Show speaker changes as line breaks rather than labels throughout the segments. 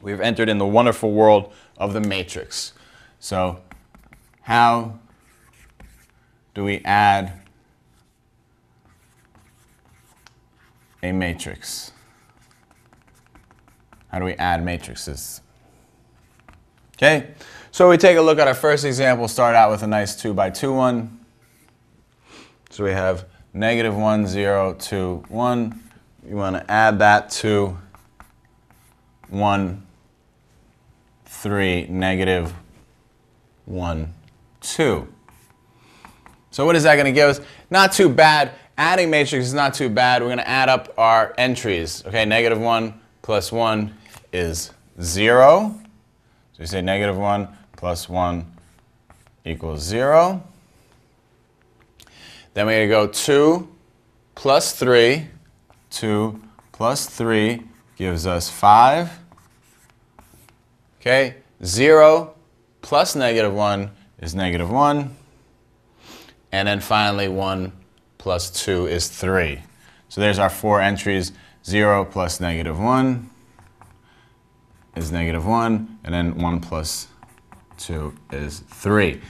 we've entered in the wonderful world of the matrix. So how do we add a matrix? How do we add matrices? Okay, so we take a look at our first example, start out with a nice 2 by 2 one. So we have negative 1, 0, 2, 1. You want to add that to 1, 3, negative 1, 2. So what is that going to give us? Not too bad. Adding matrix is not too bad. We're going to add up our entries. Okay, negative 1 plus 1 is 0. So we say negative 1 plus 1 equals 0. Then we're going to go 2 plus 3. 2 plus 3 gives us 5. Okay, 0 plus negative 1 is negative 1. And then finally, 1 plus 2 is 3. So there's our four entries. 0 plus negative 1 is negative 1. And then 1 plus 2 is 3. All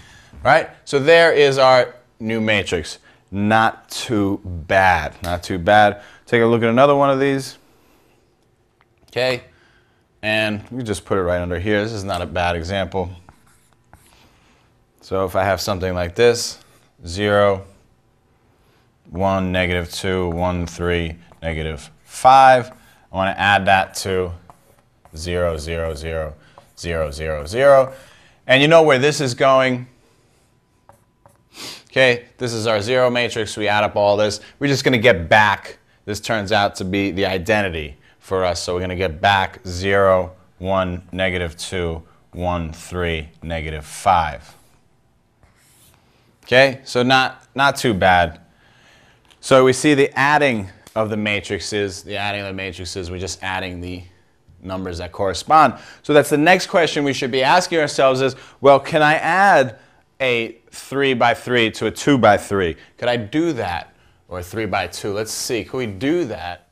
right? So there is our new matrix. Not too bad. Not too bad. Take a look at another one of these. Okay? And we just put it right under here. This is not a bad example. So if I have something like this, 0, 1, negative 2, 1, 3, negative 5. I want to add that to 0, 0, 0, 0, 0, 0. And you know where this is going. Okay, this is our zero matrix. We add up all this. We're just going to get back. This turns out to be the identity for us. So we're going to get back 0, 1, negative 2, 1, 3, negative 5. Okay, so not, not too bad. So we see the adding of the matrices, the adding of the matrices, we're just adding the numbers that correspond. So that's the next question we should be asking ourselves is, well, can I add a 3 by 3 to a 2 by 3? Could I do that? Or 3 by 2? Let's see, can we do that?